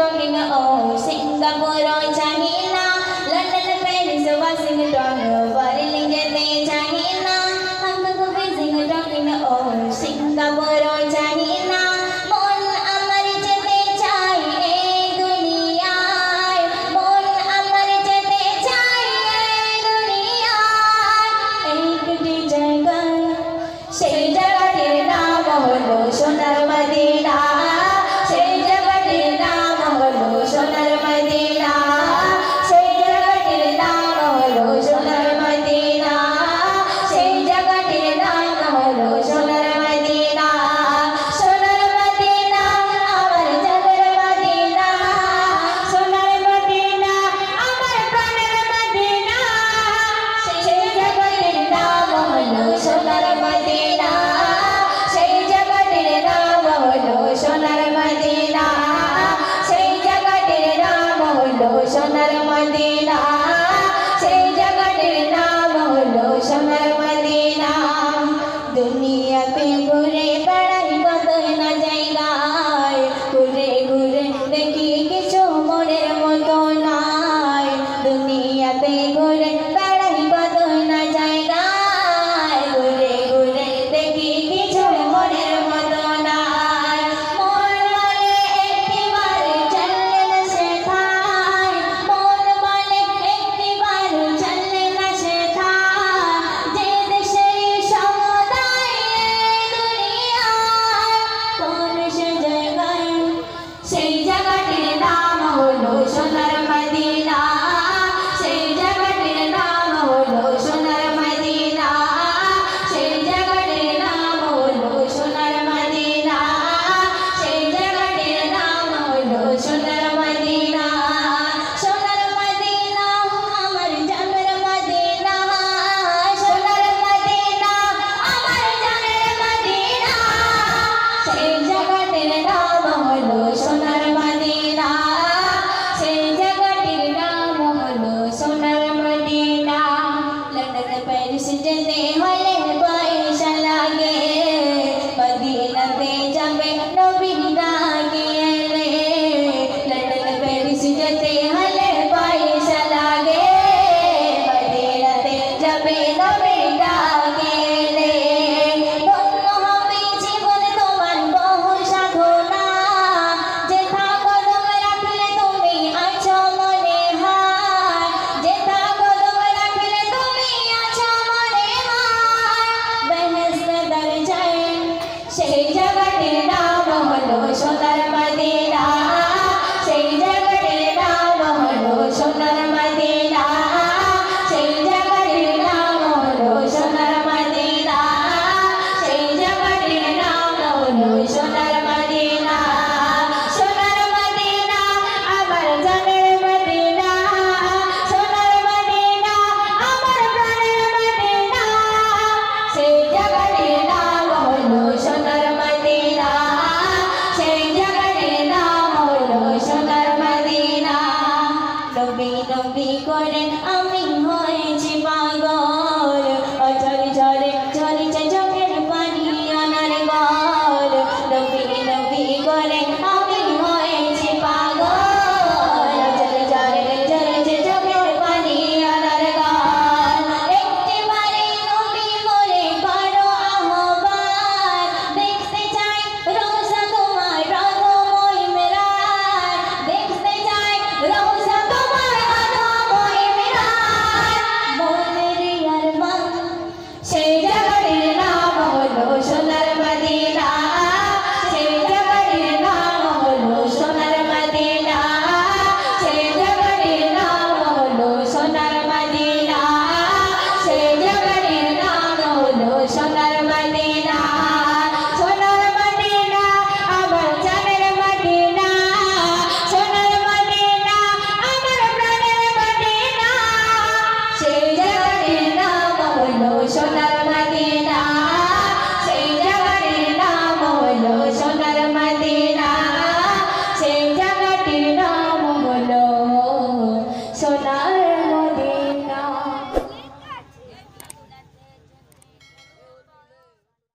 London oh Singapore oh China nila ah.